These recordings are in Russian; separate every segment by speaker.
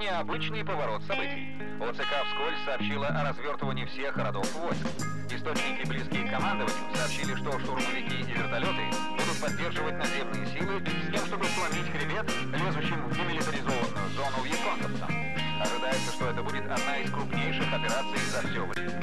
Speaker 1: Необычный поворот событий. ОЦК вскользь сообщила о развертывании всех родов войск. Источники, близкие к командованию, сообщили, что штурмовики и вертолеты будут поддерживать наземные силы с тем, чтобы сломить хребет, лезущим в демилитаризованную зону вьетконговцам. Ожидается, что это будет одна из крупнейших операций за все время.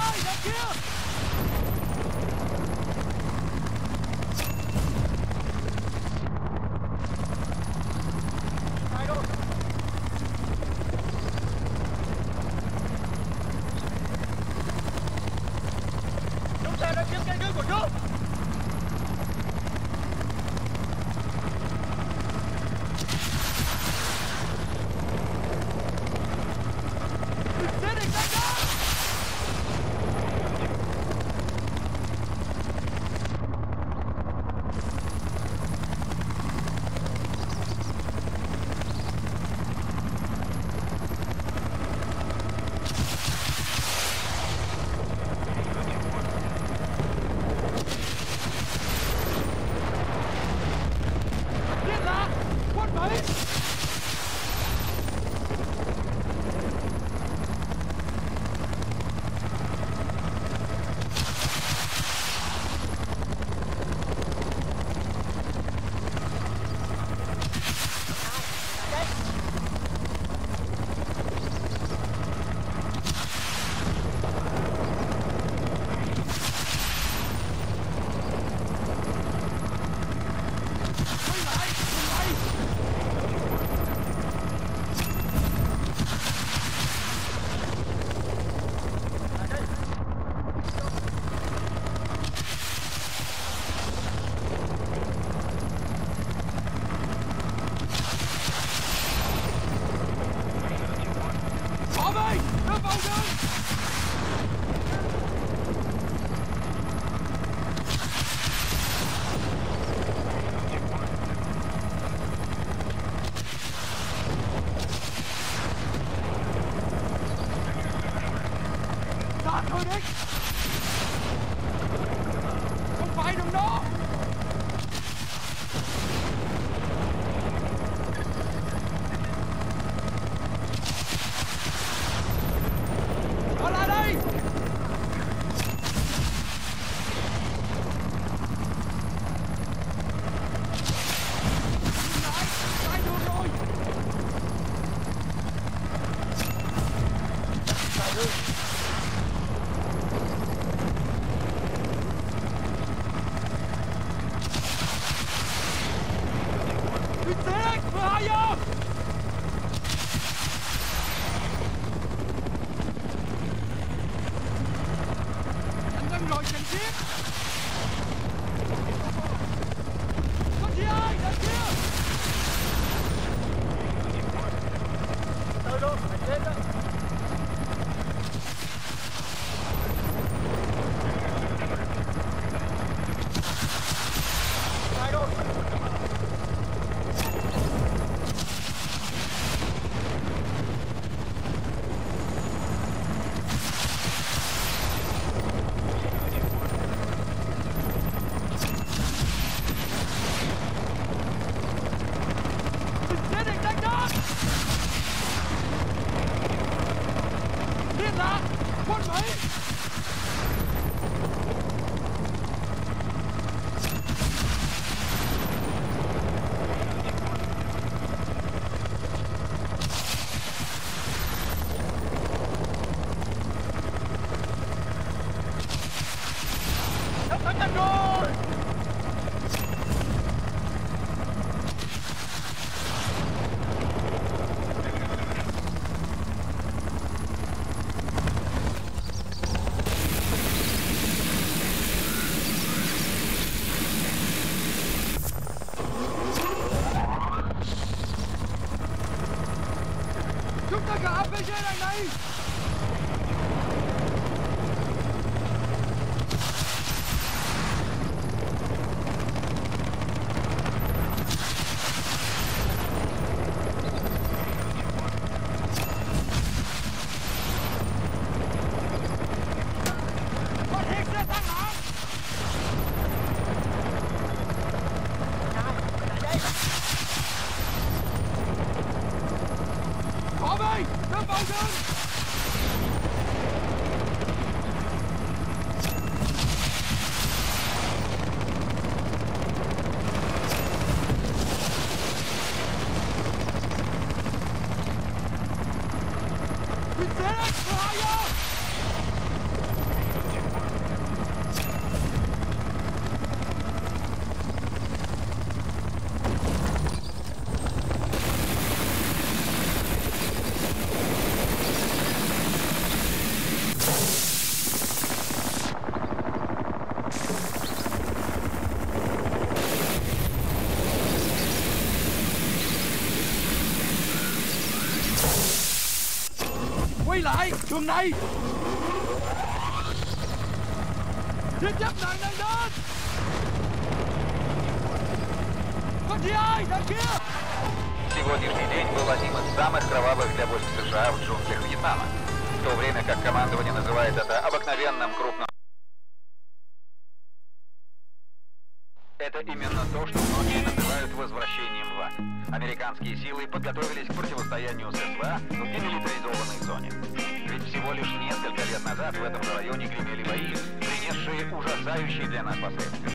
Speaker 2: ơi đằng kia Chúng ta đã chiếm cây cứ của chúng Championship. Ra quân. Wir sind ein Neid! Quay!
Speaker 1: Сегодняшний день был одним из самых кровавых для войск США в джунглях Вьетнама. В то время как командование называет это обыкновенным крупным... Это именно то, что многие называют возвращением в ад. Американские силы подготовились к противостоянию с СВА в демилитаризованной зоне. Ведь всего лишь несколько лет назад в этом же районе гремели бои, принесшие ужасающие для нас последствия.